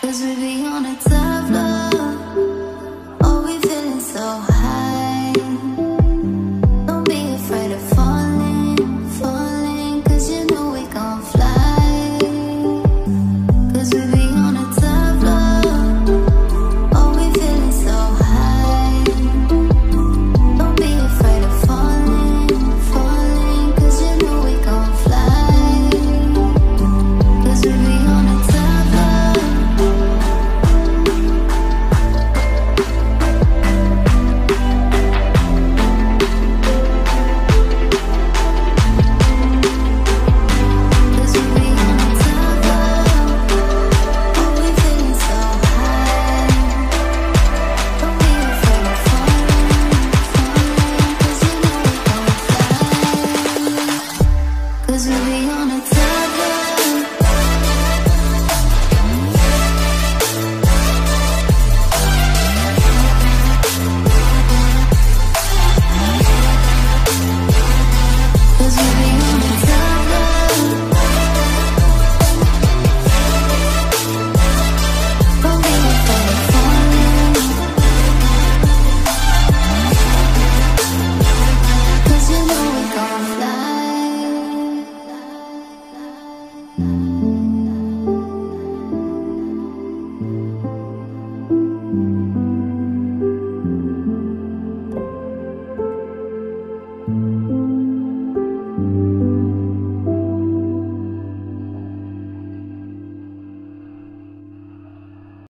Cause we be on a tough Mm-hmm.